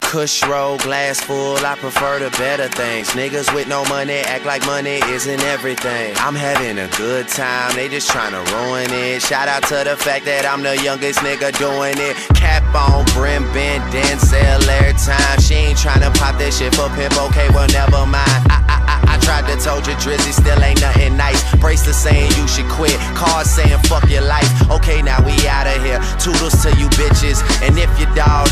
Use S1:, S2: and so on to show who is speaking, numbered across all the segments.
S1: Kush roll, glass full, I prefer the better things. Niggas with no money act like money isn't everything. I'm having a good time, they just tryna ruin it. Shout out to the fact that I'm the youngest nigga doing it. Cap on, brim bend, Denzel every time. She ain't tryna pop that shit for pimp, okay, well, never mind. I, I, I, I tried to told you Drizzy still ain't nothing nice. Bracelet saying you should quit, cards saying fuck your life. Okay, now we out of here. Toodles to you bitches. And if you dolled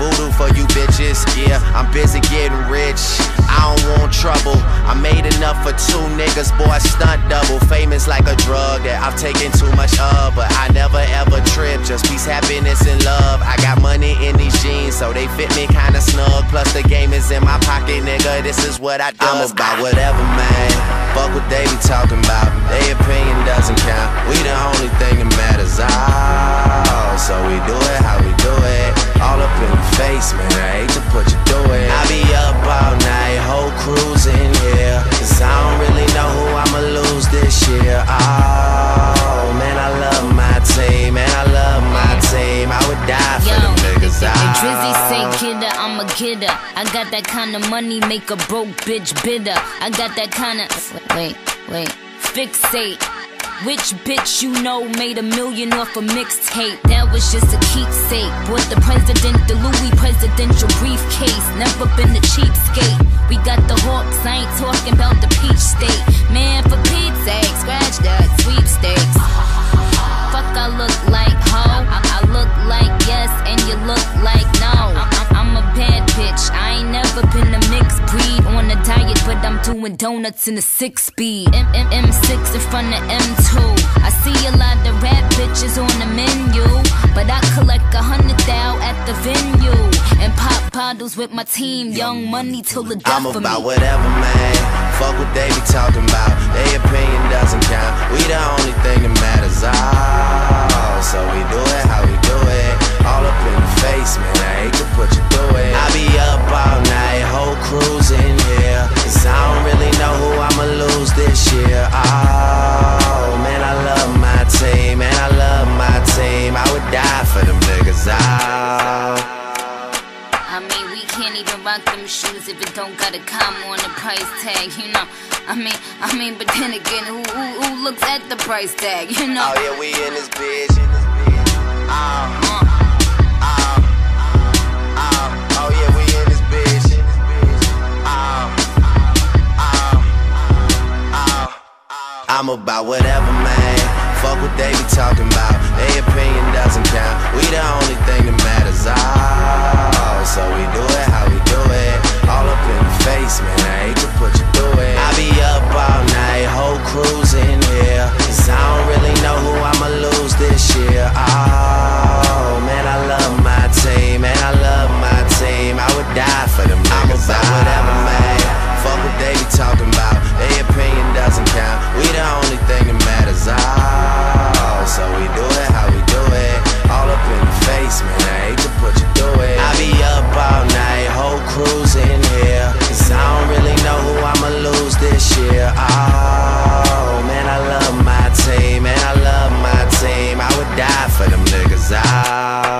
S1: voodoo for you bitches. Yeah, I'm busy getting rich. I don't want trouble. I made enough for two niggas, boy, stunt double. Famous like a drug that I've taken too much of, but I never ever trip. Just peace, happiness, and love. I got money in these jeans, so they fit me kinda snug. Plus the game is in my pocket, nigga. This is what I do. I'm about whatever, man. Fuck what they be talking about. Man. I hate to put you through it. I be up all night, whole crew's in here. Cause I don't really know who I'ma lose this year. Oh, man, I love my team. Man, I love my team. I would die for
S2: Yo,
S1: them niggas.
S2: if, if ah. Drizzy say kidder, I'm a kidder. I got that kind of money, make a broke bitch bitter. I got that kind of wait, wait, fixate. Which bitch you know made a million off a mixtape? That was just a keepsake. Bought the president the Louis presidential briefcase. Never been a cheapskate. We got the hawks, I ain't talking about the peach state. Man, for Pete's sake, scratch that sweepstakes. Fuck, I look like ho. I, I look like yes, and you look like no. I, I, I'm a bad bitch. Doing donuts in a six speed. M- M- M6 in front of M2. I see a lot of rap bitches on the menu, but I collect a hundred thou at the venue and pop bottles with my team. Young money till the death
S1: I'm
S2: of
S1: about
S2: me.
S1: whatever, man. Fuck what they be talking about. Their opinion doesn't count. We the only thing that matters.
S2: If it don't got a comma on the price tag, you know. I mean, I mean, but then again, who who, who looks at the price tag, you know?
S1: Oh yeah, we in this bitch. Uh,
S2: uh,
S1: uh, oh, yeah, we in this bitch. I'm about whatever, man. Fuck what they be talking about. Tchau.